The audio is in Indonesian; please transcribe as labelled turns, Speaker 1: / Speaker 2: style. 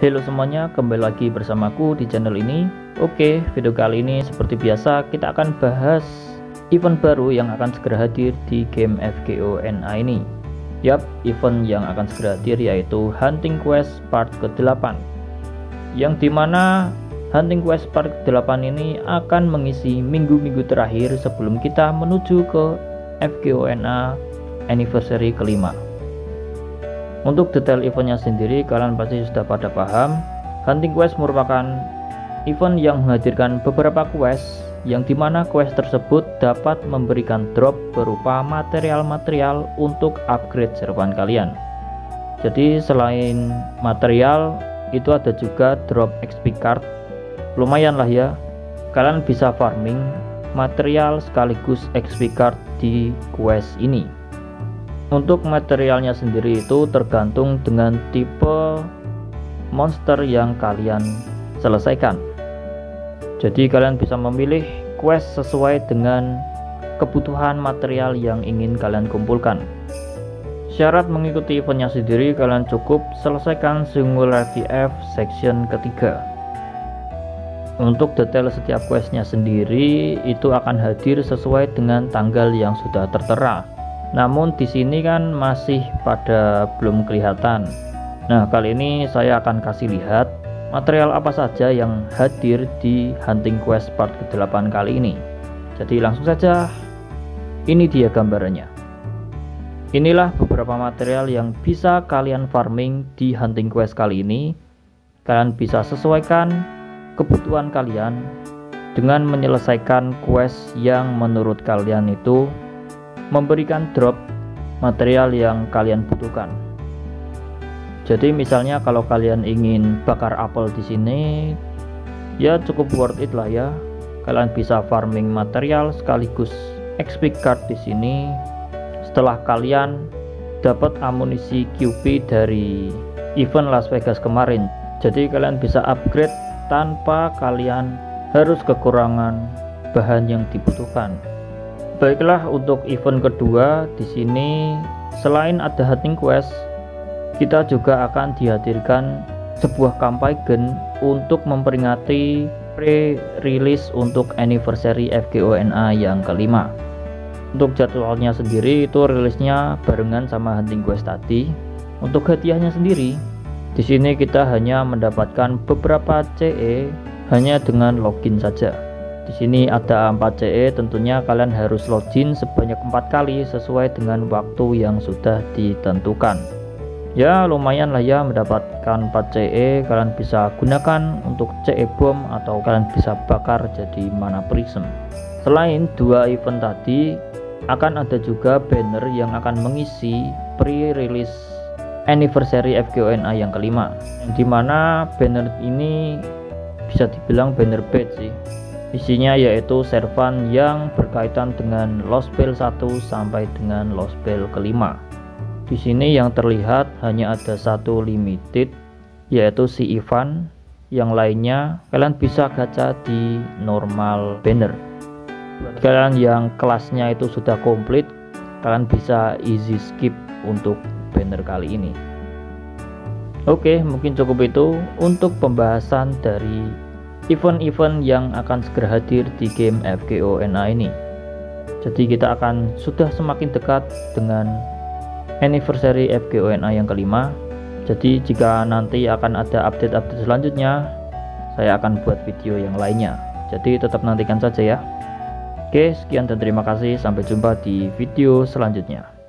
Speaker 1: Halo semuanya, kembali lagi bersamaku di channel ini. Oke, video kali ini seperti biasa kita akan bahas event baru yang akan segera hadir di game FGO NA ini. Yap, event yang akan segera hadir yaitu Hunting Quest Part ke-8. Yang di mana Hunting Quest Part ke-8 ini akan mengisi minggu-minggu terakhir sebelum kita menuju ke FGO NA Anniversary kelima. Untuk detail eventnya sendiri kalian pasti sudah pada paham. Hunting Quest merupakan event yang menghadirkan beberapa quest yang di mana quest tersebut dapat memberikan drop berupa material-material untuk upgrade servan kalian. Jadi selain material itu ada juga drop XP card. Lumayan lah ya. Kalian bisa farming material sekaligus XP card di quest ini untuk materialnya sendiri itu tergantung dengan tipe monster yang kalian selesaikan. Jadi kalian bisa memilih quest sesuai dengan kebutuhan material yang ingin kalian kumpulkan. Syarat mengikuti eventnya sendiri kalian cukup selesaikan Singularity F section ketiga. Untuk detail setiap questnya sendiri itu akan hadir sesuai dengan tanggal yang sudah tertera namun di sini kan masih pada belum kelihatan. Nah kali ini saya akan kasih lihat material apa saja yang hadir di Hunting Quest part ke-8 kali ini. Jadi langsung saja. Ini dia gambarannya. Inilah beberapa material yang bisa kalian farming di Hunting Quest kali ini. Kalian bisa sesuaikan kebutuhan kalian dengan menyelesaikan quest yang menurut kalian itu memberikan drop material yang kalian butuhkan. Jadi misalnya kalau kalian ingin bakar apel di sini, ya cukup worth it lah ya. Kalian bisa farming material sekaligus XP card di sini. Setelah kalian dapat amunisi QP dari event Las Vegas kemarin. Jadi kalian bisa upgrade tanpa kalian harus kekurangan bahan yang dibutuhkan. Baiklah untuk event kedua di sini selain ada hunting quest kita juga akan dihadirkan sebuah kampanye untuk memperingati pre-release untuk anniversary FGONA yang kelima. Untuk jadwalnya sendiri itu rilisnya barengan sama hunting quest tadi. Untuk hadiahnya sendiri di sini kita hanya mendapatkan beberapa CE hanya dengan login saja. Di sini ada 4 CE, tentunya kalian harus login sebanyak 4 kali sesuai dengan waktu yang sudah ditentukan. Ya, lumayan lah ya mendapatkan 4 CE, kalian bisa gunakan untuk CE bom atau kalian bisa bakar jadi mana prism. Selain dua event tadi, akan ada juga banner yang akan mengisi pre-release anniversary FGONA yang kelima. Di mana banner ini bisa dibilang banner bed sih Isinya yaitu servan yang berkaitan dengan Lost Bell 1 sampai dengan Lost Bell kelima. Di sini yang terlihat hanya ada satu limited yaitu si Ivan. Yang lainnya kalian bisa gacha di normal banner. Buat kalian yang kelasnya itu sudah komplit, kalian bisa easy skip untuk banner kali ini. Oke, mungkin cukup itu untuk pembahasan dari event-event yang akan segera hadir di game FGO NA ini. Jadi kita akan sudah semakin dekat dengan anniversary FGO NA yang kelima. Jadi jika nanti akan ada update-update selanjutnya, saya akan buat video yang lainnya. Jadi tetap nantikan saja ya. Oke, sekian dan terima kasih. Sampai jumpa di video selanjutnya.